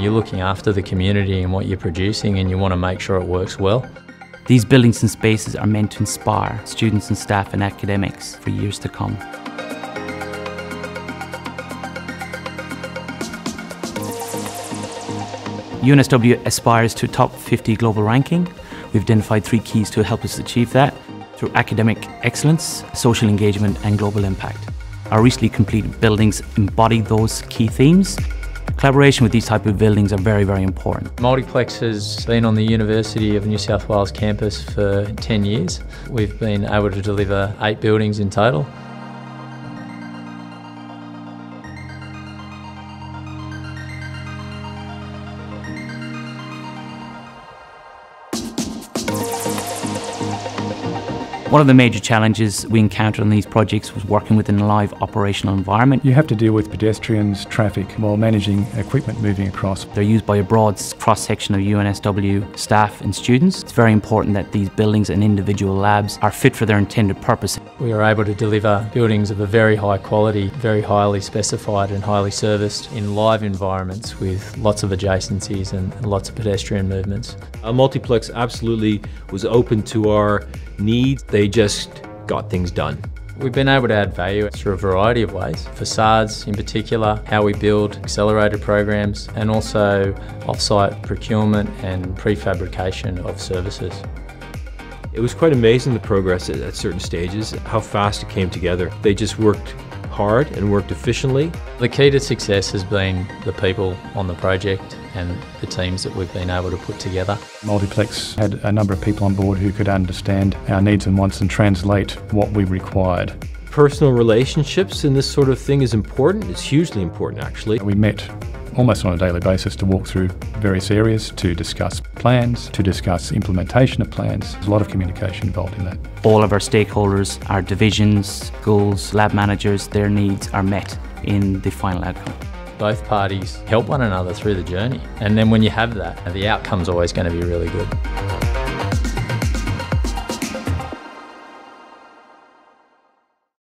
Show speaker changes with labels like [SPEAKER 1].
[SPEAKER 1] You're looking after the community and what you're producing and you want to make sure it works well.
[SPEAKER 2] These buildings and spaces are meant to inspire students and staff and academics for years to come. UNSW aspires to top 50 global ranking. We've identified three keys to help us achieve that through academic excellence, social engagement and global impact. Our recently completed buildings embody those key themes. Collaboration with these type of buildings are very, very important.
[SPEAKER 1] Multiplex has been on the University of New South Wales campus for 10 years. We've been able to deliver eight buildings in total.
[SPEAKER 2] One of the major challenges we encountered on these projects was working within a live operational environment.
[SPEAKER 3] You have to deal with pedestrians, traffic, while managing equipment moving across.
[SPEAKER 2] They're used by a broad cross-section of UNSW staff and students. It's very important that these buildings and individual labs are fit for their intended purpose.
[SPEAKER 1] We are able to deliver buildings of a very high quality, very highly specified and highly serviced in live environments with lots of adjacencies and lots of pedestrian movements.
[SPEAKER 4] A multiplex absolutely was open to our needs. They just got things done.
[SPEAKER 1] We've been able to add value through a variety of ways. Facades in particular, how we build accelerated programs and also off-site procurement and prefabrication of services.
[SPEAKER 4] It was quite amazing the progress at, at certain stages, how fast it came together. They just worked hard and worked efficiently.
[SPEAKER 1] The key to success has been the people on the project and the teams that we've been able to put together.
[SPEAKER 3] Multiplex had a number of people on board who could understand our needs and wants and translate what we required.
[SPEAKER 4] Personal relationships in this sort of thing is important. It's hugely important actually.
[SPEAKER 3] We met almost on a daily basis to walk through various areas, to discuss plans, to discuss implementation of plans. There's a lot of communication involved in that.
[SPEAKER 2] All of our stakeholders, our divisions, schools, lab managers, their needs are met in the final outcome.
[SPEAKER 1] Both parties help one another through the journey. And then when you have that, the outcome's always going to be really good.